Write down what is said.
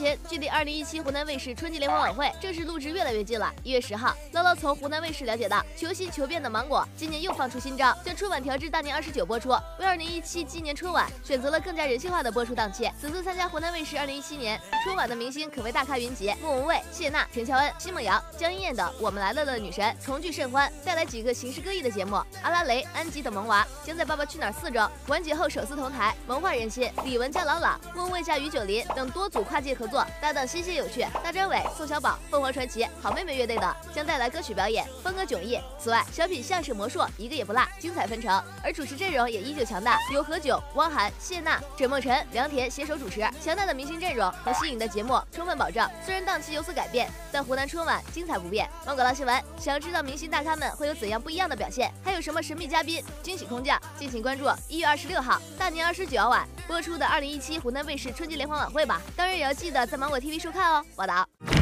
前，距离二零一七湖南卫视春节联欢晚会正式录制越来越近了。一月十号，唠唠从湖南卫视了解到，求新求变的芒果今年又放出新招，将春晚调至大年二十九播出，为二零一七今年春晚选择了更加人性化的播出档期。此次参加湖南卫视二零一七年春晚的明星可谓大咖云集，莫文蔚、谢娜、陈乔恩、奚梦瑶、江一燕等我们来了的女神重聚甚欢，带来几个形式各异的节目。阿拉蕾、安吉等萌娃将在《爸爸去哪儿四》中完结后首次同台，萌化人心。李玟加朗朗、莫文蔚加于九林等多组跨界合作作搭档新鲜有趣，大张伟、宋小宝、凤凰传奇、好妹妹乐队等将带来歌曲表演，风格迥异。此外，小品、相声、魔术一个也不落，精彩纷呈。而主持阵容也依旧强大，有何炅、汪涵、谢娜、枕梦辰、梁田携手主持，强大的明星阵容和新颖的节目充分保障。虽然档期有所改变，但湖南春晚精彩不变。芒果捞新闻，想要知道明星大咖们会有怎样不一样的表现，还有什么神秘嘉宾、惊喜空降，敬请关注一月二十六号大年二十九晚播出的二零一七湖南卫视春节联欢晚会吧。当然也要记得在芒果 TV 收看哦。报道。